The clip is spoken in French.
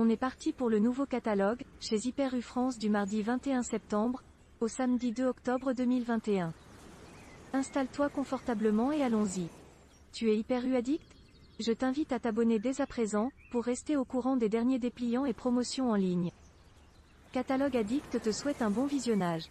On est parti pour le nouveau catalogue, chez Hyper France du mardi 21 septembre, au samedi 2 octobre 2021. Installe-toi confortablement et allons-y. Tu es Hyper addict? Je t'invite à t'abonner dès à présent, pour rester au courant des derniers dépliants et promotions en ligne. Catalogue Addict te souhaite un bon visionnage.